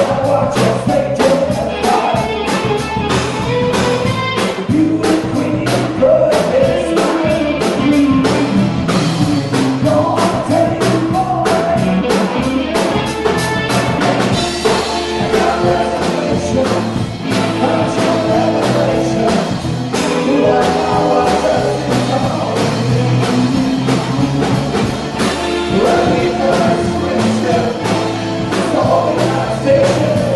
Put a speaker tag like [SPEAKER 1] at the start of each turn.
[SPEAKER 1] Watch out. Deus.